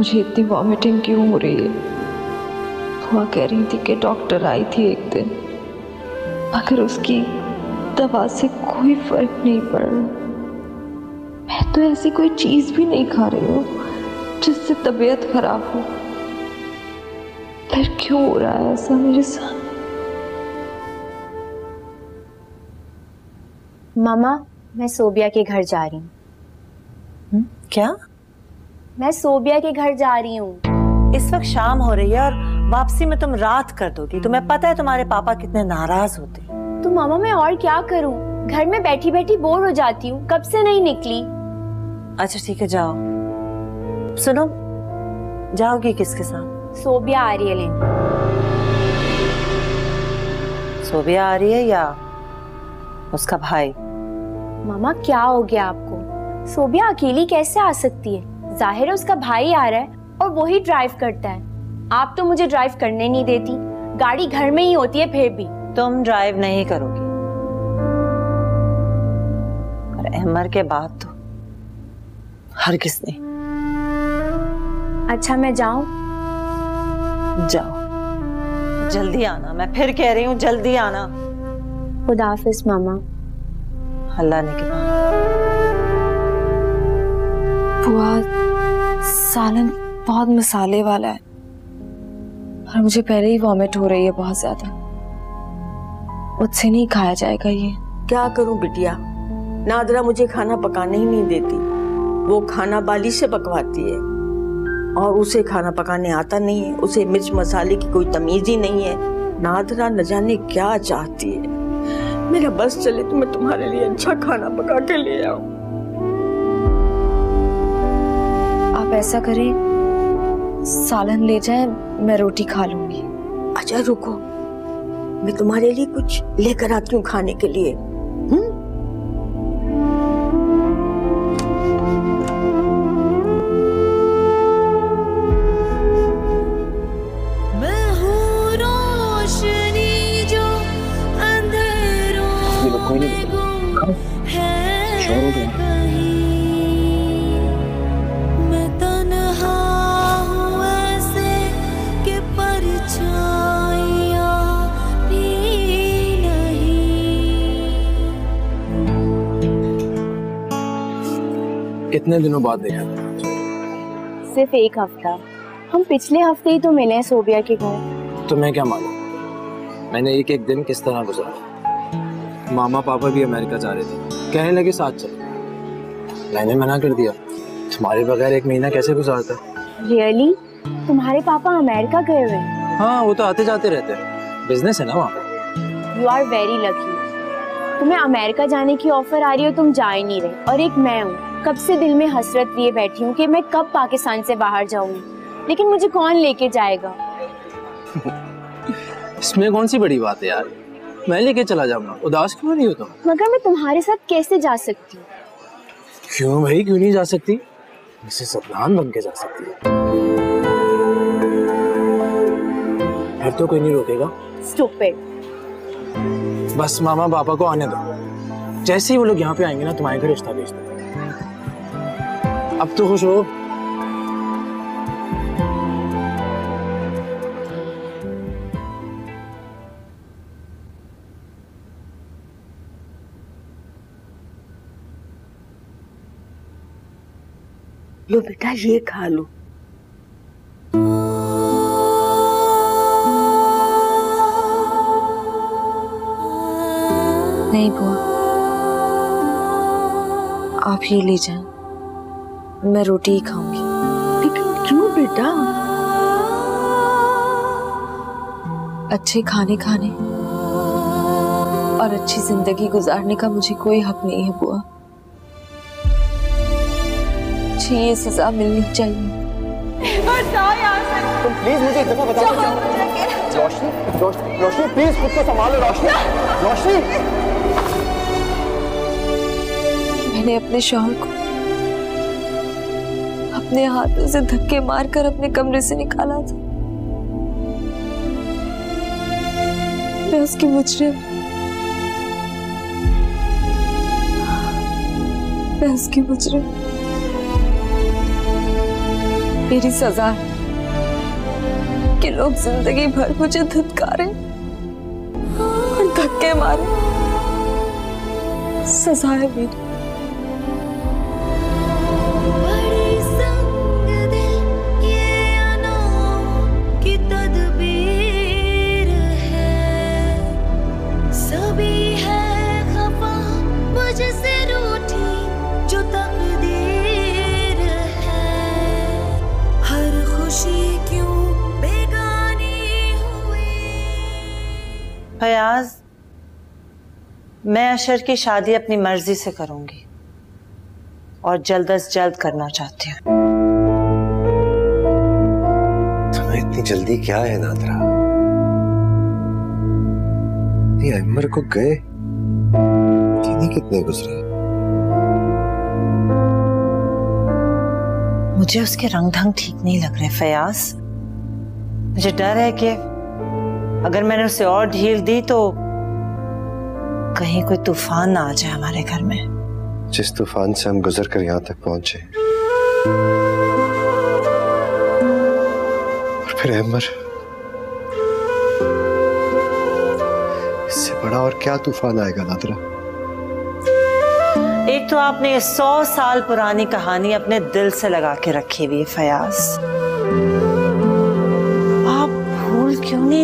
मुझे इतनी वॉमिटिंग क्यों हो रही है? बुआ कह रही थी कि डॉक्टर आई थी एक दिन। मगर उसकी दवा से कोई फ़र्क नहीं पड़। रहा मैं तो ऐसी कोई चीज़ भी नहीं खा रही हूँ जिससे तबीयत खराब हो। फिर क्यों हो रहा है ऐसा मेरे साथ मामा मैं सोबिया के घर जा रही हूँ। क्या? मैं सोबिया के घर जा रही हूँ। इस वक्त शाम हो रही है और वापसी में तुम रात कर दोगी। तुम्हें पता है तुम्हारे पापा कितने नाराज़ होते तो मामा मैं और क्या करूँ? घर में बैठी बैठी बोर हो जाती हूँ। कब से नहीं निकली? अच्छा ठीक है जाओ। सुनो जाओगी किसके साथ? सोबिया आ रही है लेने। सोबिया आ रही है या उसका भाई? मामा क्या हो गया आपको? सोबिया अकेली कैसे आ सकती है? ज़ाहिर है उसका भाई आ रहा है और वो ही ड्राइव करता है। आप तो मुझे ड्राइव करने नहीं देती। गाड़ी घर में ही होती है फिर भी। तुम ड्राइव नहीं करोगी। पर अहमर के बाद तो हर किसने। अच्छा मैं जाऊँ? जाओ। जल्दी आना मैं फिर कह रही हूँ जल्दी आना। खुदा हाफिज मामा। अल्लाह ने के बाद बुआ सालन बहुत मसाले वाला है। और मुझे पहले ही वॉमिट हो रही है बहुत ज़्यादा। मुझसे नहीं खाया जाएगा ये। क्या करूँ बिटिया? नादरा मुझे खाना पकाने ही नहीं देती। वो खाना बाली से पकवाती है। और उसे खाना पकाने आता नहीं है। उसे मिर्च मसाले की कोई तमीज ही नहीं है। नादरा न जाने क्या चाहती है। मेरा बस चले तो मैं तुम्हारे लिए अच्छा खाना पका के ले आऊँ। ऐसा करें, सालन ले जाए, मैं रोटी खा लूँगी। अच्छा रुको। मैं तुम्हारे लिए कुछ लेकर आती हूँ खाने के लिए। हम्म? कितने दिनों बाद देखा सिर्फ़ एक हफ़्ता। हम पिछले हफ़्ते ही तो मिले हैं सोबिया के घर। तुम्हें क्या मालूम मैंने एक एक दिन किस तरह गुजारा? मामा पापा भी अमेरिका जा रहे थे। कहने लगे साथ चलो। मैंने मना कर दिया। तुम्हारे बगैर एक महीना कैसे गुजारता? रियली तुम्हारे पापा अमेरिका गए हुए हैं? हाँ वो तो आते जाते रहते हैं। बिज़नेस है ना वहाँ यू आर वेरी लकी तुम्हें अमेरिका जाने की ऑफ़र आ रही हो तुम जा ही नहीं रहे। और एक मैं हूँ। कब से दिल में हसरत लिए बैठी हूँ कि मैं कब पाकिस्तान से बाहर जाऊँगी लेकिन मुझे कौन लेके जाएगा? इसमें कौन सी बड़ी बात है यार? मैं लेके चला जाऊँगा। उदास क्यों नहीं हो तुम? मगर मैं तुम्हारे साथ कैसे जा सकती? हूँ क्यों भाई? क्यों नहीं जा सकती? इसे सदनान बन के जा सकती है। फिर तो कोई नहीं रोकेगा। स्टूपिड बस मामा पापा को आने दो। जैसे ही वो लोग यहाँ पे आएँगे ना तुम्हारे घर रिश्ता भेज दो अब तो खुश हो। लो बेटा, ये खा लो। नहीं बुआ आप ये ले जाएँ। मैं रोटी ही खाऊँगी। लेकिन क्यों बेटा? अच्छे खाने खाने और अच्छी ज़िंदगी गुजारने का मुझे कोई हक नहीं है बुआ। मुझे ये सजा मिलनी चाहिए। तुम प्लीज़ मुझे एक दफ़ा बताओ रोशनी रोशनी रोशनी प्लीज़ खुद को संभालो रोशनी। रोशनी! मैंने अपने शौहर को अपने हाथों से धक्के मारकर अपने कमरे से निकाला था। मैं उसकी मुजरिम। मैं उसकी मुजरिम। मेरी सजा कि लोग ज़िंदगी भर मुझे धुतकारे और धक्के मारे। सजा है मेरी। फयाज मैं अशर की शादी अपनी मर्ज़ी से करूँगी और जल्द अज जल्द करना चाहती हूँ। तुम्हें इतनी जल्दी क्या है नादरा? ये अमर को गए कितने गुजरे? मुझे उसके रंग ढंग ठीक नहीं लग रहे फयाज। मुझे डर है कि अगर मैंने उसे और ढील दी तो कहीं कोई तूफ़ान ना आ जाए हमारे घर में। जिस तूफ़ान से हम गुजर कर यहाँ तक पहुँचे। और फिर अमर इससे बड़ा और क्या तूफ़ान आएगा नादरा एक तो आपने सौ साल पुरानी कहानी अपने दिल से लगा के रखी हुई है फयाज।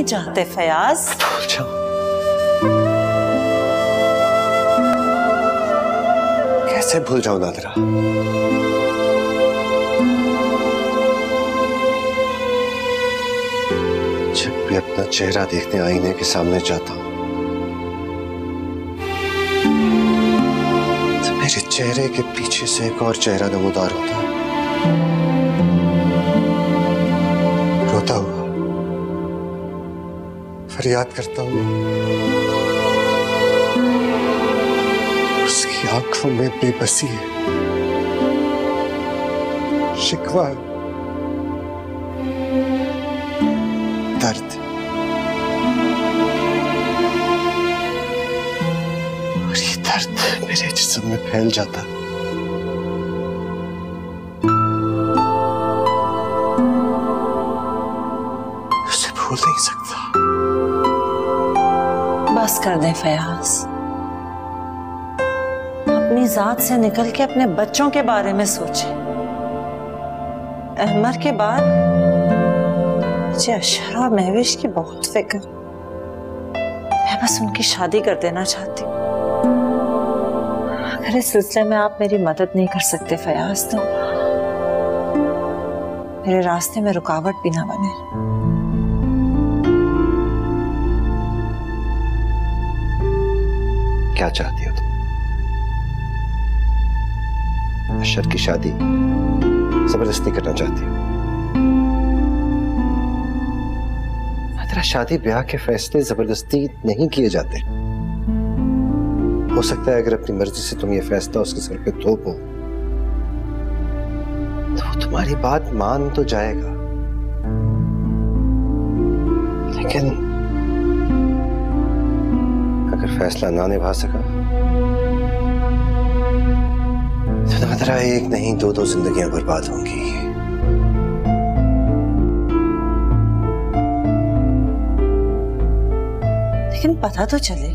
जाते फयाज? कैसे भूल जाऊँ नादरा? जब भी अपना चेहरा देखने आईने के सामने जाता हूँ तो मेरे चेहरे के पीछे से एक और चेहरा नमूदार होता है। फरियाद करता हूँ। उसकी आँखों में बेबसी है। शिकवा। दर्द। और ये दर्द मेरे जिस्म में फैल जाता। है कर दे फयाज। अपनी जात से निकल के अपने बच्चों के बारे में सोचे। अहमर के बाद मुझे अशर महविश की बहुत फ़िक्र। मैं बस उनकी शादी कर देना चाहती हूँ। अगर इस सिलसिले में आप मेरी मदद नहीं कर सकते फयाज तो मेरे रास्ते में रुकावट भी ना बने। क्या चाहती हो तुम? अशर की शादी ज़बरदस्ती करना चाहती हो। तेरा शादी ब्याह के फैसले ज़बरदस्ती नहीं किए जाते। हो सकता है अगर अपनी मर्ज़ी से तुम ये फैसला उसके सर पे थोपो तो वो तुम्हारी बात मान तो जाएगा। लेकिन फैसला ना निभा सका। तो एक नहीं दो दो जिंदगियाँ बर्बाद होंगी। लेकिन पता तो चले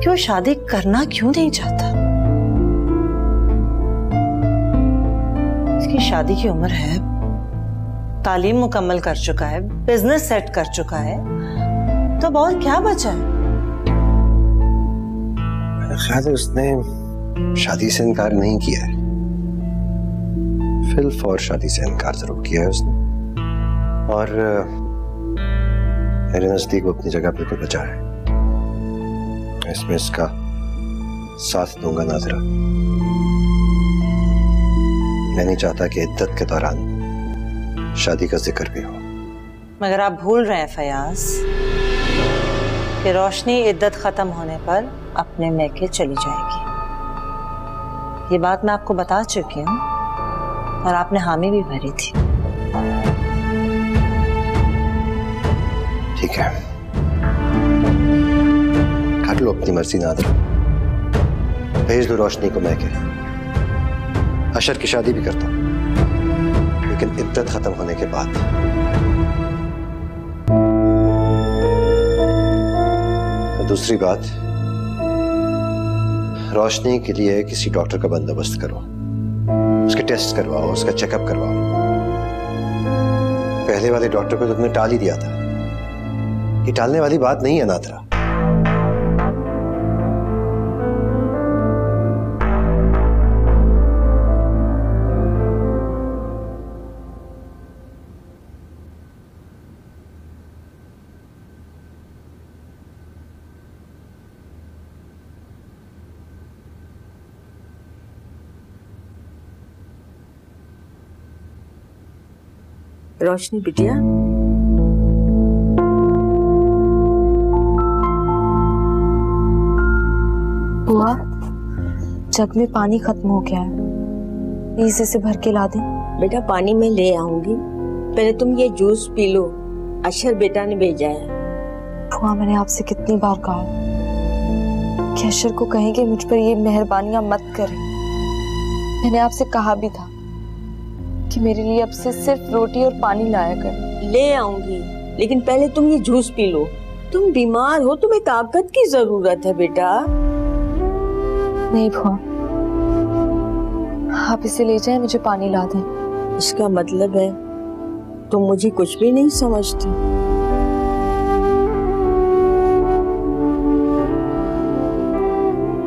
कि वो शादी करना क्यों नहीं चाहता। इसकी शादी की उम्र है, तालीम मुकम्मल कर चुका है बिज़नेस सेट कर चुका है तो बहुत क्या बचा है? है उसने शादी से इनकार नहीं किया है। फिल्फ और शादी से इनकार ज़रूर किया है उसने। और मेरे नज़दीक वो अपनी जगह बिल्कुल बचा है। इसमें इसका साथ दूँगा नाजरा। मैं नहीं चाहता कि इद्दत के दौरान शादी का ज़िक्र भी हो। मगर आप भूल रहे हैं फयाज। कि रोशनी इद्दत खत्म होने पर अपने मैके चली जाएगी। ये बात मैं आपको बता चुकी हूँ और आपने हामी भी भरी थी। ठीक है। कर लो अपनी मर्ज़ी नादरा। भेज दो रोशनी को मैं के अशर की शादी भी करता हूँ, लेकिन इद्दत खत्म होने के बाद दूसरी बात, रोशनी के लिए किसी डॉक्टर का बंदोबस्त करो। उसके टेस्ट करवाओ, उसका चेकअप करवाओ। पहले वाले डॉक्टर को तो तुमने टाल ही दिया था। ये टालने वाली बात नहीं है, नाथरा। रोशनी बिटिया। बुआ जग में पानी खत्म हो गया है। प्लीज़ इसे भर के ला दे। बेटा पानी में ले आऊँगी। पहले तुम ये जूस पी लो। अशर बेटा ने भेजा है। बुआ मैंने आपसे कितनी बार कहा। कि अशर को कहेंगे मुझ पर ये मेहरबानियाँ मत करें। मैंने आपसे कहा भी था। कि मेरे लिए अब से सिर्फ़ रोटी और पानी लाया कर। ले आऊँगी लेकिन पहले तुम ये जूस पी लो। तुम बीमार हो तुम्हें ताकत की ज़रूरत है बेटा। नहीं बुआ आप इसे ले जाए मुझे पानी ला दें। इसका मतलब है तुम मुझे कुछ भी नहीं समझती।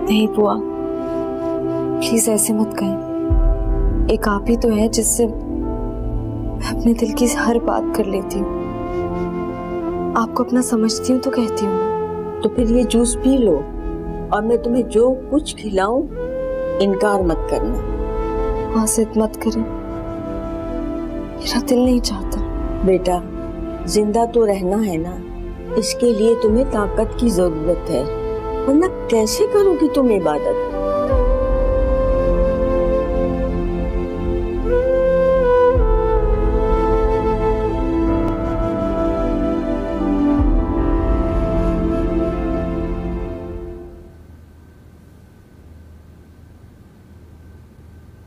नहीं बुआ प्लीज़ ऐसे मत कहें। एक आप ही तो है जिससे मैं अपने दिल की हर बात कर लेती हूँ। आपको अपना समझती हूँ तो कहती हूँ। तो फिर ये जूस पी लो और मैं तुम्हें जो कुछ खिलाऊं इनकार मत करना। वहाँ से मत करें। मेरा दिल नहीं चाहता। बेटा ज़िंदा तो रहना है ना। इसके लिए तुम्हें ताकत की ज़रूरत है। वरना कैसे करोगी तुम इबादत?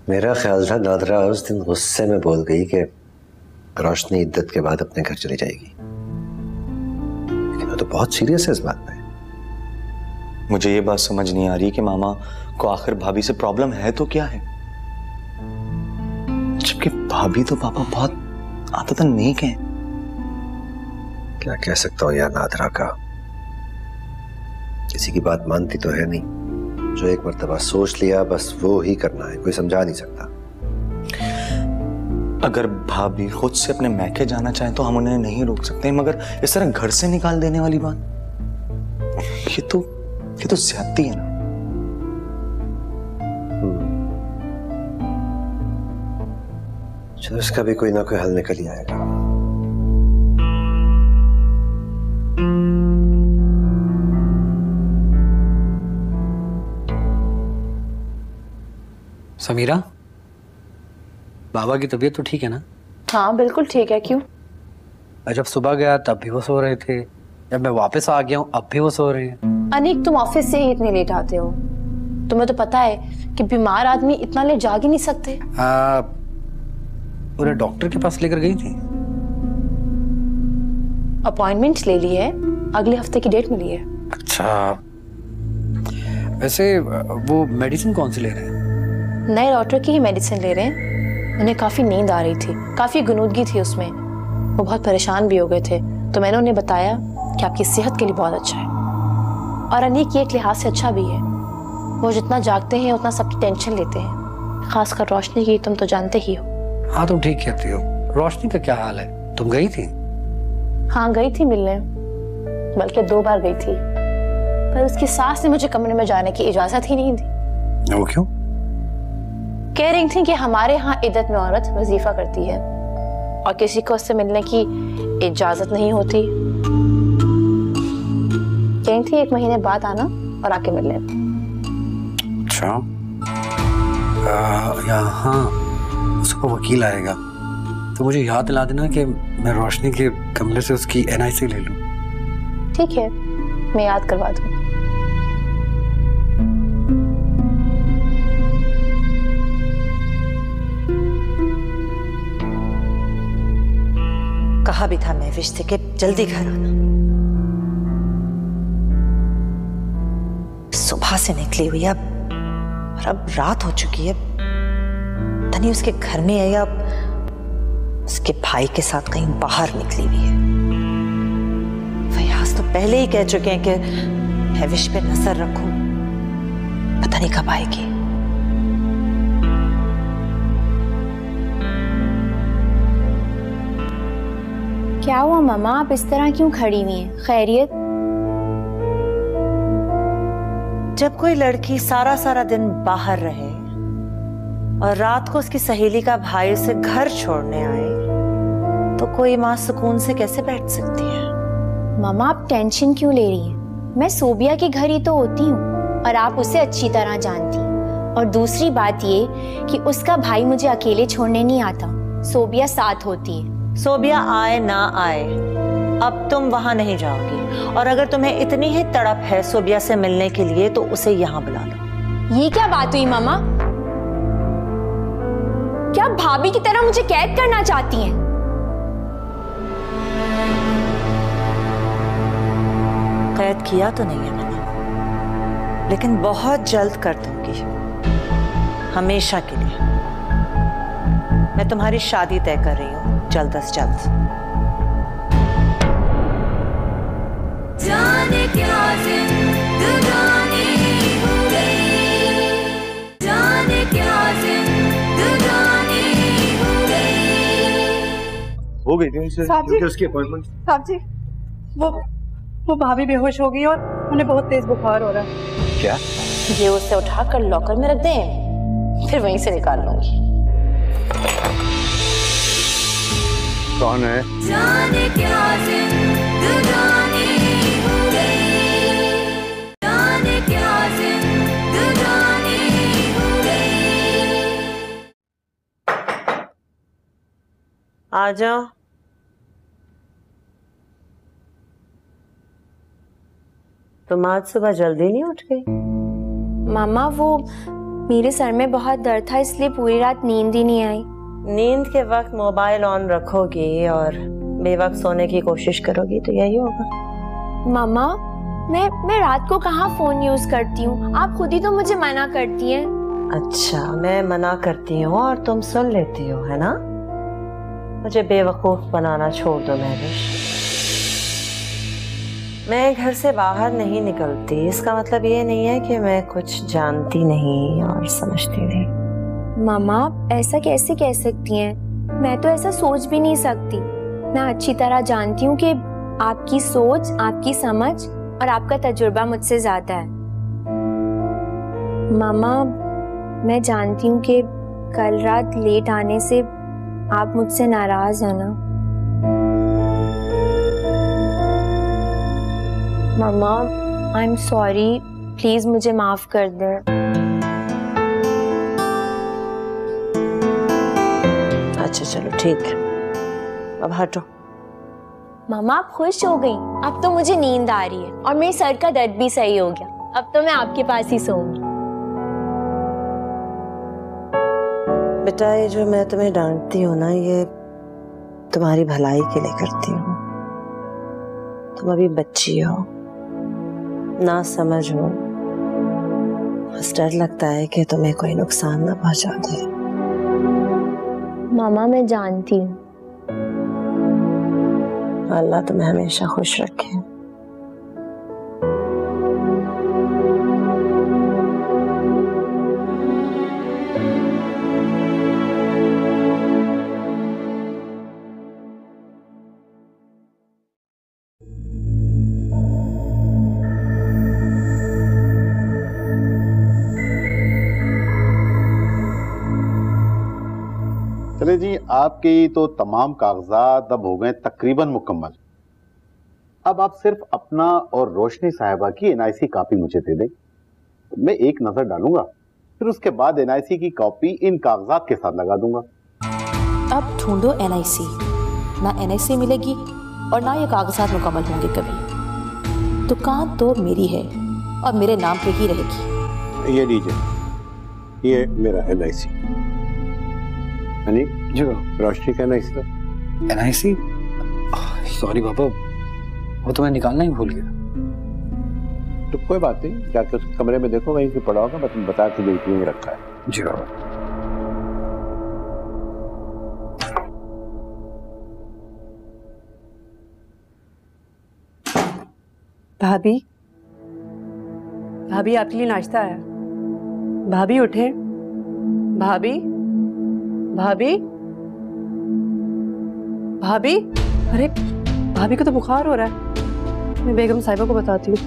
मेरा ख्याल था नादरा उस दिन गुस्से में बोल गई कि रोशनी इद्दत के बाद अपने घर चली जाएगी। लेकिन वो तो बहुत सीरियस है इस बात में मुझे ये बात समझ नहीं आ रही कि मामा को आखिर भाभी से प्रॉब्लम है तो क्या है? जबकि भाभी तो पापा बहुत आदतन नेक हैं। क्या कह सकता हूँ यार नादरा का किसी की बात मानती तो है नहीं। जो एक मरतबा सोच लिया बस वो ही करना है कोई समझा नहीं सकता। अगर भाभी खुद से अपने मैके जाना चाहे तो हम उन्हें नहीं रोक सकते मगर इस तरह घर से निकाल देने वाली बात। ये तो ये तो ज्यादती है ना। चलो इसका भी कोई ना कोई हल निकल ही आएगा। समीरा बाबा की तबीयत तो ठीक है ना? हाँ बिल्कुल ठीक है क्यों? जब सुबह गया तब भी वो सो रहे थे। जब मैं वापस आ गया हूँ अब भी वो सो रहे हैं। अनिक तुम ऑफ़िस से ही इतने लेट आते हो। तुम्हें तो पता है कि बीमार आदमी इतना लेट जाग ही नहीं सकते। आ, पूरे डॉक्टर के पास लेकर गई थी। अपॉइंटमेंट ले ली है अगले हफ़्ते की डेट मिली है। अच्छा। वैसे वो मेडिसिन कौन सी ले रहे हैं? नए डॉक्टर की ही मेडिसिन ले रहे हैं। उन्हें काफ़ी नींद आ रही थी। काफ़ी गुनूदगी थी उसमें। वो बहुत परेशान भी हो गए थे। तो मैंने उन्हें बताया कि आपकी सेहत के लिए बहुत अच्छा है। और अनीक ये एक लिहाज से अच्छा भी है। वो जितना जागते हैं उतना सबकी टेंशन लेते हैं। खासकर रोशनी की तुम तो जानते ही हो। हाँ तुम ठीक कहती हो। रोशनी का क्या हाल है? तुम गई थी? हाँ गई थी मिलने। बल्कि दो बार गई थी। पर उसकी सास ने मुझे कमरे में जाने की इजाज़त ही नहीं दी। वो क्यों? कह रही थी कि हमारे यहाँ इद्दत में औरत वजीफा करती है और किसी को उससे मिलने की इजाज़त नहीं होती। कह रही थी एक महीने बाद आना और आके मिल लेना अच्छा। आ, या हाँ उसको वकील आएगा। तो मुझे याद दिला देना कि मैं रोशनी के कमरे से उसकी एनआईसी ले लूँ। ठीक है मैं याद करवा दूँ। कहा भी था महविश से कि जल्दी घर आना। सुबह से निकली हुई अब, और अब रात हो चुकी है। धनी उसके घर में है या उसके भाई के साथ कहीं बाहर निकली हुई है। फयाज तो पहले ही कह चुके हैं कि हैविश पे नज़र रखो। पता नहीं कब आएगी। क्या हुआ मामा आप इस तरह क्यों खड़ी हुई हैं? खैरियत? जब कोई लड़की सारा सारा दिन बाहर रहे और रात को उसकी सहेली का भाई उसे घर छोड़ने आए तो कोई माँ सुकून से कैसे बैठ सकती है? मामा आप टेंशन क्यों ले रही हैं? मैं सोबिया के घर ही तो होती हूँ और आप उसे अच्छी तरह जानती और दूसरी बात ये कि उसका भाई मुझे अकेले छोड़ने नहीं आता। सोबिया साथ होती है। सोबिया आए ना आए अब तुम वहाँ नहीं जाओगी। और अगर तुम्हें इतनी ही तड़प है सोबिया से मिलने के लिए तो उसे यहाँ बुला लो। ये क्या बात हुई मामा? क्या भाभी की तरह मुझे कैद करना चाहती हैं? कैद किया तो नहीं है मैंने लेकिन बहुत जल्द कर दूँगी। हमेशा के लिए। मैं तुम्हारी शादी तय कर रही हूँ। जल्द अज जल्द। जाने क्या जिंदगानी हो गई जाने क्या जिंदगानी हो गई हो गई थी उनसे साहब जी। क्योंकि उसकी अपॉइंटमेंट साहब जी वो वो भाभी बेहोश हो गई और उन्हें बहुत तेज बुखार हो रहा है। क्या? ये उसे उठाकर लॉकर में रख दें फिर वहीं से निकाल लूँगी। कौन है जाने क्या जिंदगानी जाने क्या जिंदगानी आ जाओ। तुम आज सुबह जल्दी नहीं उठ गई? मामा वो मेरे सर में बहुत दर्द था इसलिए पूरी रात नींद ही नहीं आई। नींद के वक्त मोबाइल ऑन रखोगी और बेवक्त सोने की कोशिश करोगी तो यही होगा। मामा मैं मैं रात को कहाँ फ़ोन यूज़ करती हूँ? आप खुद ही तो मुझे मना करती हैं। अच्छा मैं मना करती हूँ और तुम सुन लेती हो है ना? मुझे बेवकूफ़ बनाना छोड़ दो महविश मैं घर से बाहर नहीं निकलती इसका मतलब ये नहीं है कि मैं कुछ जानती नहीं और समझती नहीं। मामा, आप ऐसा कैसे कह सकती हैं? मैं तो ऐसा सोच भी नहीं सकती। मैं अच्छी तरह जानती हूँ कि आपकी सोच, आपकी समझ और आपका तजुर्बा मुझसे ज़्यादा है। मामा, मैं जानती हूँ कि कल रात लेट आने से आप मुझसे नाराज़ हैं ना? मामा आई एम सॉरी प्लीज़ मुझे माफ़ कर दें। अच्छा चलो ठीक है। अब हटो। मामा आप खुश हो गई? अब तो मुझे नींद आ रही है और मेरे सर का दर्द भी सही हो गया। अब तो मैं आपके पास ही सोऊँगी। बेटा ये जो मैं तुम्हें डांटती हूँ ना ये तुम्हारी भलाई के लिए करती हूँ। तुम अभी बच्ची हो। ना समझ हो। बस डर लगता है कि तुम्हें कोई नुकसान ना पहुँचा दे। मामा मैं जानती हूँ। अल्लाह तुम्हें हमेशा खुश रखे। आपकी तो तमाम कागजात अब हो गए तकरीबन मुकम्मल। अब आप सिर्फ़ अपना और रोशनी साहिबा की एनआईसी कॉपी मुझे दे दें। मैं एक नज़र डालूँगा फिर उसके बाद एनआईसी की कॉपी इन कागजात के साथ लगा दूँगा। अब ढूंढो एनआईसी ना एनआईसी मिलेगी और ना ये कागजात मुकम्मल होंगे कभी। दुकान तो मेरी है और मेरे नाम पे ही रहेगी। ये लीजिए ये मेरा एनआईसी हनी जो रोशनी का एनआईसी एनआईसी सॉरी पापा वो तो मैं निकालना ही भूल गया। तो कोई बात नहीं जाके उसके कमरे में देखो वहीं पे पड़ा होगा मैं तुम्हें बता के देखती हूँ रखा है। जी बाबा। भाभी? भाभी आपके लिए नाश्ता आया भाभी उठे। भाभी? भाभी? भाभी? अरे भाभी को तो बुखार हो रहा है। मैं बेगम साहिबा को बताती हूँ।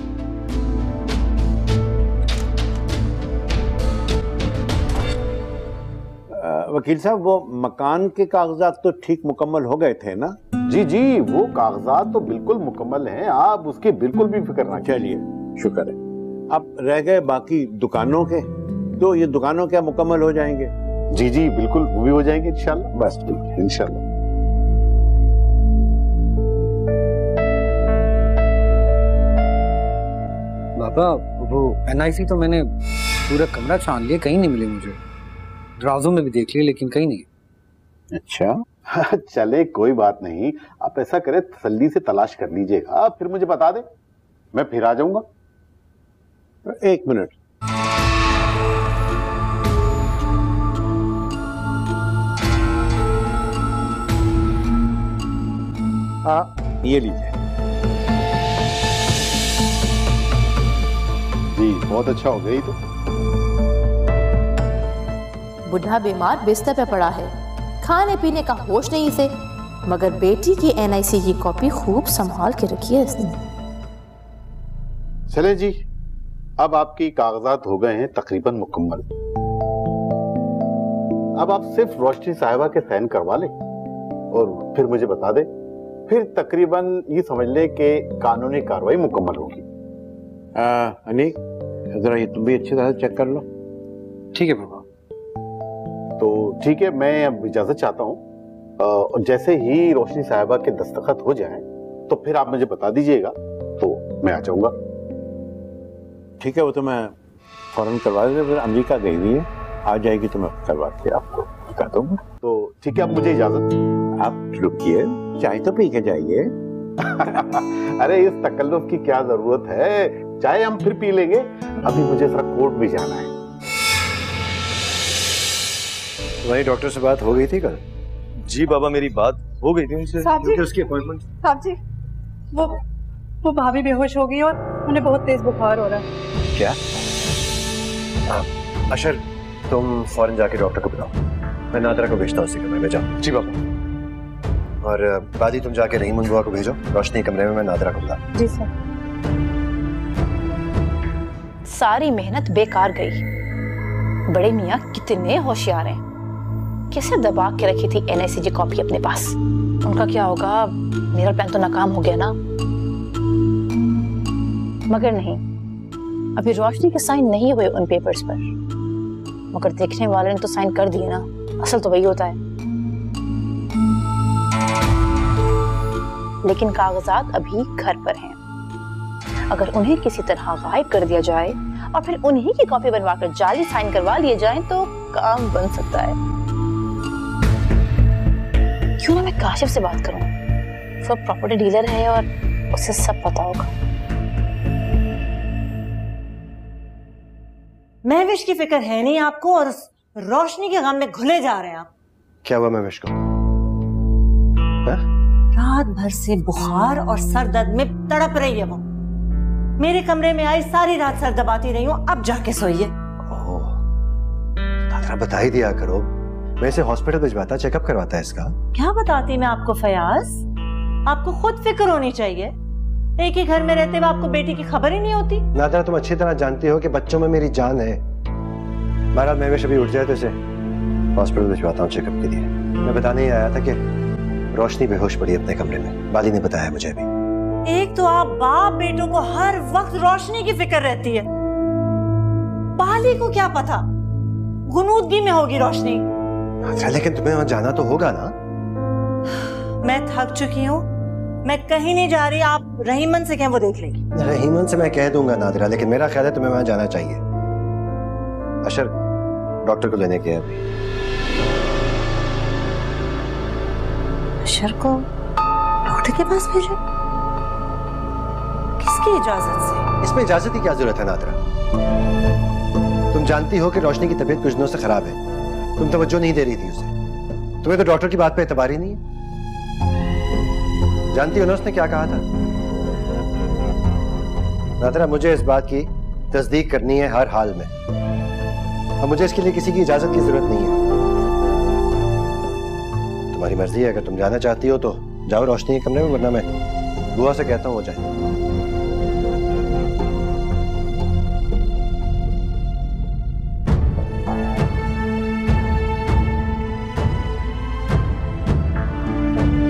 वकील साहब वो मकान के कागजात तो ठीक मुकम्मल हो गए थे ना? जी जी वो कागजात तो बिल्कुल मुकम्मल हैं। आप उसकी बिल्कुल भी फ़िक्र ना चलिए। शुक्र है। अब रह गए बाकी दुकानों के। तो ये दुकानों क्या मुकम्मल हो जाएँगे? जी जी बिल्कुल वो भी हो जाएँगे इंशाल्लाह। बस ठीक इंशाल्लाह। पापा वो एनआईसी तो मैंने पूरा कमरा छान लिया कहीं नहीं मिले मुझे। ड्राजों में भी देख लिए लेकिन कहीं नहीं। अच्छा चले कोई बात नहीं। आप ऐसा करें तसल्ली से तलाश कर लीजिएगा फिर मुझे बता दे। मैं फिर आ जाऊँगा। एक मिनट। हाँ ये लीजिए। जी बहुत अच्छा हो ये तो। बुढ़ा बीमार बिस्तर पे पड़ा है। खाने पीने का होश नहीं इसे मगर बेटी की एनआईसी की कॉपी खूब संभाल के रखी है इसने। चले जी अब आपकी कागजात हो गए हैं तकरीबन मुकम्मल। अब आप सिर्फ़ रोशनी साहिबा के साइन करवा लें और फिर मुझे बता दें फिर तकरीबन ये समझ ले कि कानूनी कार्रवाई मुकम्मल होगी। अनिक जरा ये तुम भी अच्छी तरह से चेक कर लो। ठीक है पापा तो ठीक है मैं अब इजाज़त चाहता हूँ। और जैसे ही रोशनी साहिबा के दस्तखत हो जाएँ तो फिर आप मुझे बता दीजिएगा तो मैं आ जाऊँगा। ठीक है वो तो मैं फ़ौरन करवा देता फिर अमरीका गई हुई है। आ जाएगी तो मैं करवा के आपको बता दूँगा। तो ठीक है आप मुझे इजाज़त। आप रुकिए। चाय तो पी के जाइए। अरे इस तकल्लुफ की क्या ज़रूरत है? चाय हम फिर पी लेंगे। अभी मुझे जरा कोर्ट भी जाना है। तुम्हारी डॉक्टर से बात हो गई थी कल? जी बाबा मेरी बात हो गई थी उनसे साहब जी। क्योंकि उसकी अपॉइंटमेंट साहब जी वो वो भाभी बेहोश हो गई और उन्हें बहुत तेज बुखार हो रहा है। क्या? हाँ, अशर तुम फ़ौरन जाके डॉक्टर को बुलाओ। मैं नादरा को भेजता हूँ उसी कमरे में। जाओ। जी बाबा। और बादी तुम जाके रहीम बुआ को भेजो। रोशनी कमरे में मैं नादरा को बुला जी सर। सारी मेहनत बेकार गई। बड़े मियाँ कितने होशियार हैं। कैसे दबा के रखी थी एनआईसी की कॉपी अपने पास? उनका क्या होगा? मेरा प्लान तो नाकाम हो गया ना? मगर नहीं, अभी रोशनी के साइन नहीं हुए उन पेपर्स पर। मगर देखने वाले ने तो साइन कर दिए ना। असल तो वही होता है। लेकिन कागजात अभी घर पर हैं। अगर उन्हें किसी तरह गायब कर दिया जाए और फिर उन्हीं की कॉपी बनवाकर जाली साइन करवा लिए जाएँ तो काम बन सकता है। क्यों ना मैं काशिफ से बात करूँ? वो प्रॉपर्टी डीलर है और उसे सब पता होगा। महविश की फ़िक्र है नहीं आपको और रोशनी के गम में घुले जा रहे हैं आप। क्या हुआ मैं विश को? रात भर से बुखार और सर दर्द में तड़प रही है वो। मेरे कमरे में आई सारी रात सर दबाती रही हूँ अब जाके सोइए। बता ही दिया करो। मैं इसे हॉस्पिटल भिजवाता चेकअप करवाता है इसका। क्या बताती मैं आपको फयाज? आपको खुद फ़िक्र होनी चाहिए। एक ही घर में रहते हुए आपको बेटी की खबर ही नहीं होती। नादरा तुम अच्छी तरह जानती हो कि बच्चों में मेरी जान है। बहरहाल मैं अभी उठ जाए तो इसे हॉस्पिटल भिजवाता हूँ चेकअप के लिए। मैं बताने ही आया था कि रोशनी बेहोश पड़ी अपने कमरे में। बाली ने बताया मुझे अभी। एक तो आप बाप बेटों को हर वक्त रोशनी की फ़िक्र रहती है। बाली को क्या पता? गुनूदगी में होगी रोशनी। नादरा लेकिन तुम्हें वहाँ जाना तो होगा ना? मैं थक चुकी हूँ। मैं कहीं नहीं जा रही आप रहीमन से कहें वो देख लेगी। रहीमन से मैं कह दूँगा नादिरा लेकिन मेरा ख्याल है तुम्हें वहाँ जाना चाहिए। अशर डॉक्टर को लेने के अभी। अशर को डॉक्टर के पास भेजे। किसकी इजाज़त से? इसमें इजाज़त की क्या ज़रूरत है, नादरा? तुम जानती हो कि रोशनी की तबीयत कुछ दिनों से खराब है। तुम तवज्जो नहीं दे रही थी उसे। तुम्हें तो डॉक्टर की बात पे एतबार ही नहीं है। जानती हो ना उसने क्या कहा था? नादरा, मुझे इस बात की तस्दीक करनी है हर हाल में। और मुझे इसके लिए किसी की इजाज़त की ज़रूरत नहीं है। तुम्हारी मर्ज़ी है, अगर तुम जाना चाहती हो तो जाओ रोशनी के कमरे में, वरना मैं बुआ से कहता हूँ, वो जाए।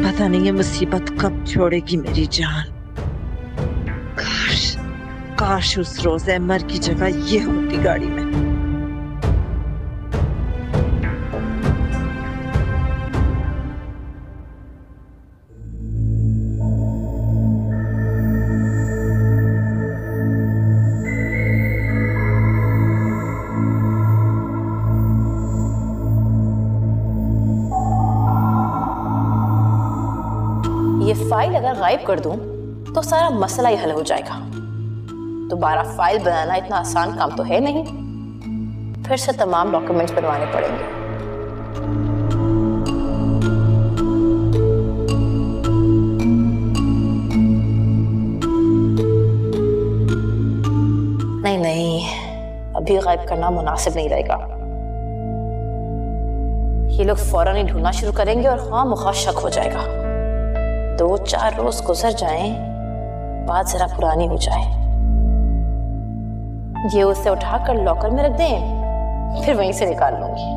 पता नहीं है मुसीबत कब छोड़ेगी मेरी जान। काश काश उस रोज अमर की जगह ये होती गाड़ी में। कर दूँ तो सारा मसला ही हल हो जाएगा। दोबारा फ़ाइल बनाना इतना आसान काम तो है नहीं। फिर से तमाम डॉक्यूमेंट्स बनवाने पड़ेंगे। नहीं नहीं, अभी गायब करना मुनासिब नहीं रहेगा। ये लोग फ़ौरन ही ढूंढना शुरू करेंगे और हाँ मुखा शक हो जाएगा। दो चार रोज गुजर जाए बात जरा पुरानी हो जाए। ये उसे उठाकर लॉकर में रख दें फिर वहीं से निकाल लूँगी।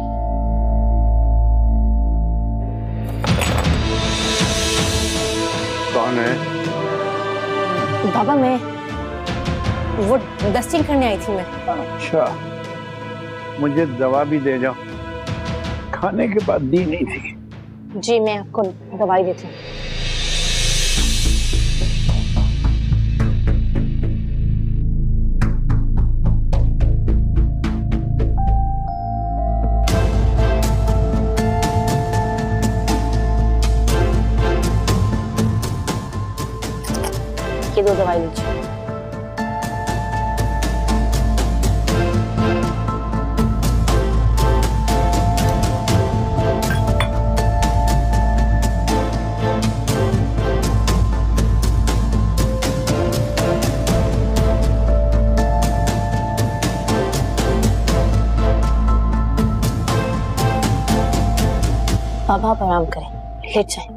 कौन है? बाबा मैं वो डस्टिंग करने आई थी मैं। अच्छा मुझे दवा भी दे जाओ। खाने के बाद दी नहीं थी। जी मैं आपको दवाई देती हूँ। ये दो दवाई लीजिए। आप आराम करें। लेट जाएँ।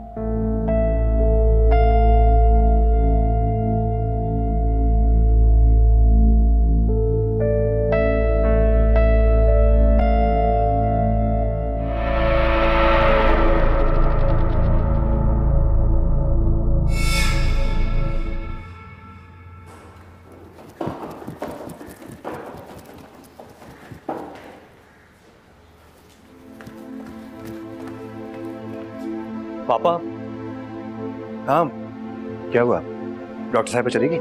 डॉक्टर साहब चलेगी?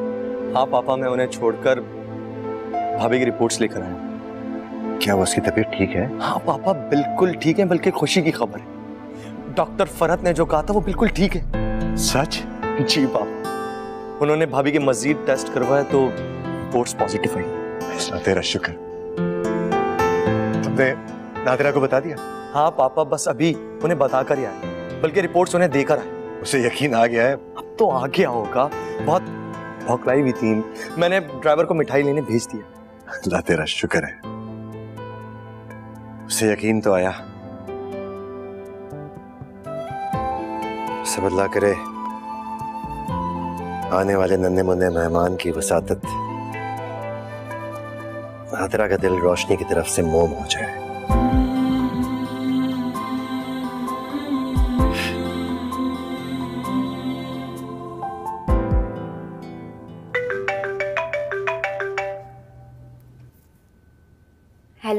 हाँ पापा मैं उन्हें छोड़कर भाभी की रिपोर्ट्स लेकर आया क्या वो उसकी तबीयत ठीक है? हाँ पापा बिल्कुल ठीक है बल्कि खुशी की खबर है। डॉक्टर फरहत ने जो कहा था वो बिल्कुल ठीक है। सच? जी पापा। उन्होंने भाभी के मजीद टेस्ट करवाए तो रिपोर्ट्स पॉजिटिव आई। तेरा शुक्र। तुमने नादिरा को बता दिया? हाँ पापा बस अभी उन्हें बता कर ही आए। बल्कि रिपोर्ट्स उन्हें देकर आए। उसे यकीन आ गया है। अब तो आ गया होगा। बहुत भौकलाई हुई थी। मैंने ड्राइवर को मिठाई लेने भेज दिया। अल्लाह तेरा शुक्र है। उसे यकीन तो आया। सब अल्लाह करे। आने वाले नन्हे मुन्ने मेहमान की वसातत नादिरा का दिल रोशनी की तरफ़ से मोम हो जाए।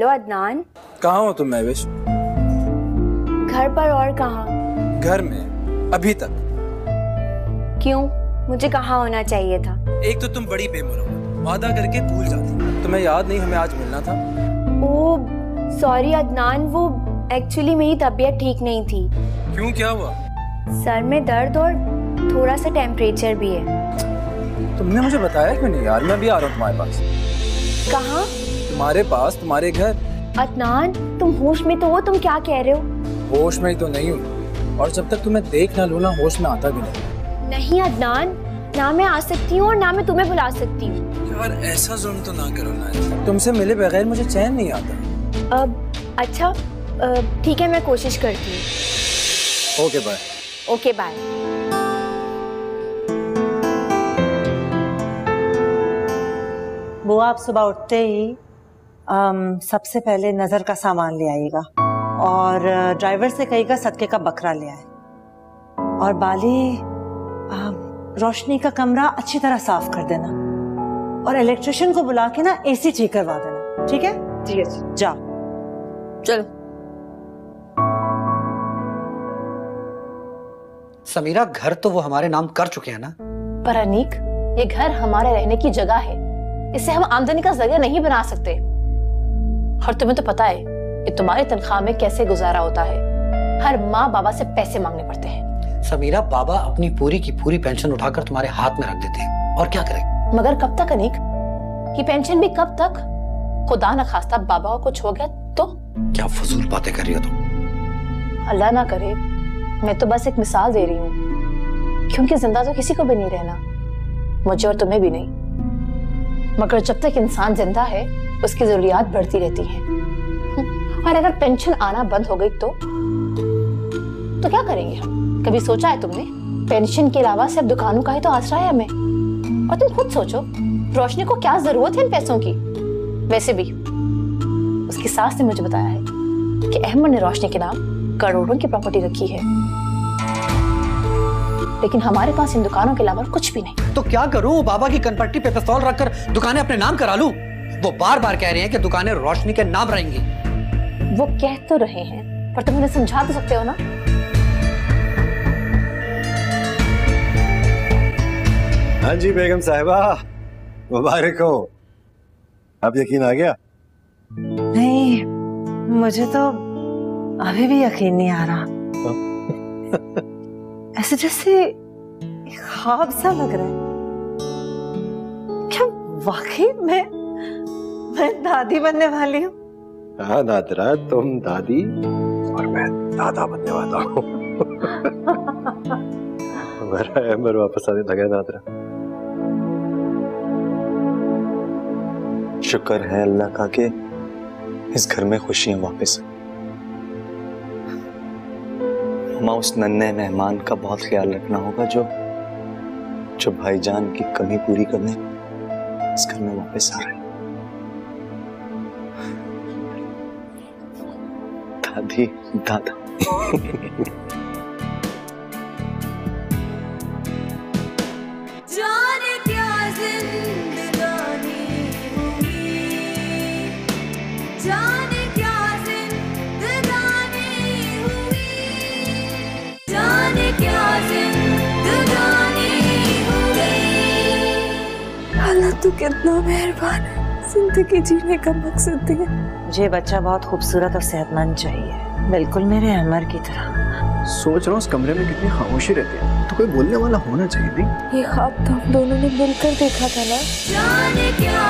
हेलो अदनान। कहाँ हो तुम महवेश घर पर और कहाँ? घर में? अभी तक। क्यों? मुझे कहाँ होना चाहिए था? एक तो तुम बड़ी बेमुरवत वादा करके भूल जाती तुम्हें याद नहीं हमें आज मिलना था? ओ सॉरी अदनान वो एक्चुअली मेरी तबीयत ठीक नहीं थी। क्यों क्या हुआ? सर में दर्द और थोड़ा सा टेम्परेचर भी है। तुमने मुझे बताया क्यों नहीं यार? मैं भी आ रहा हूँ तुम्हारे पास। कहाँ? तुम्हारे पास तुम्हारे घर। अदनान तुम होश में तो हो तुम क्या कह रहे हो? होश में ही तो नहीं हूँ। और जब तक तुम्हें देख ना लूँ ना होश में आता भी नहीं। नहीं अदनान ना मैं आ सकती हूँ और ना मैं तुम्हें बुला सकती हूँ। यार ऐसा जुल्म तो ना करो ना। तुमसे मिले बगैर मुझे चैन नहीं आता। अब अच्छा ठीक है मैं कोशिश करती हूँ। ओके बाय ओके बाय बुआ आप सुबह उठते ही सबसे पहले नज़र का सामान ले आइएगा। और ड्राइवर से कहिएगा सदके का बकरा ले आए। और बाली अम, रोशनी का कमरा अच्छी तरह साफ़ कर देना। और इलेक्ट्रिशियन को बुला के ना एसी ठीक करवा देना। ठीक है? ठीक है जाओ। चलो। समीरा घर तो वो हमारे नाम कर चुके हैं ना? पर अनीक ये घर हमारे रहने की जगह है। इसे हम आमदनी का ज़रिया नहीं बना सकते। और तुम्हें तो पता है कि तुम्हारी तनख्वाह में कैसे गुजारा होता है। हर माँ बाबा से पैसे मांगने पड़ते हैं। समीरा बाबा अपनी पूरी की पूरी पेंशन उठाकर तुम्हारे हाथ में रख देते हैं। और क्या करें? मगर कब तक अनीक? ये पेंशन भी कब तक? खुदा न खास्ता बाबा को कुछ हो गया तो? क्या फजूल बातें कर रही हो तुम? अल्लाह ना करे मैं तो बस एक मिसाल दे रही हूँ। क्योंकि ज़िंदा तो किसी को भी नहीं रहना। मुझे और तुम्हें भी नहीं। मगर जब तक इंसान ज़िंदा है उसकी जरूरियात बढ़ती रहती हैं। और अगर पेंशन आना बंद हो गई तो? तो क्या करेंगे हम? कभी सोचा है तुमने? पेंशन के अलावा सिर्फ़ दुकानों का ही तो आसरा है हमें। और तुम खुद सोचो, रोशनी को क्या ज़रूरत है इन पैसों की? वैसे भी, उसकी सास ने मुझे बताया है कि अहमद ने रोशनी के नाम करोड़ों की प्रॉपर्टी रखी है। लेकिन हमारे पास इन दुकानों के अलावा कुछ भी नहीं। तो क्या करूँ? बाबा की कनपट्टी पे पिस्तौल रखकर दुकानें अपने नाम करा लूँ? वो बार बार कह रहे हैं कि दुकानें रोशनी के नाम रहेंगी। वो कह तो रहे हैं पर तुम उन्हें समझा तो सकते हो ना? हाँ जी बेगम साहिबा। मुबारक। हो अब यकीन आ गया? नहीं मुझे तो अभी भी यकीन नहीं आ रहा। ऐसे जैसे एक ख्वाब सा लग रहा है। क्या वाकई मैं मैं दादी बनने वाली हूँ। हाँ नादरा तुम दादी। और मैं दादा बनने वाला हूँ। हमारा वापस आने लगा नादरा शुक्र है अल्लाह का कि इस घर में खुशियाँ वापस आई। माँ, उस नन्हे मेहमान का बहुत ख्याल रखना होगा जो जो भाईजान की कमी पूरी करने इस घर में वापस आ रहे हैं। जिंदगानी हुई अल्लाह तू कितना मेहरबान है। ज़िंदगी जीने का मकसद दिया। मुझे बच्चा बहुत खूबसूरत और सेहतमंद चाहिए। बिल्कुल मेरे अमर की तरह। सोच रहा हूँ उस कमरे में कितनी खामोशी रहती है। तो कोई बोलने वाला होना चाहिए नहीं? ये ख्वाब तो हम दोनों ने मिलकर देखा था ना। जाने क्या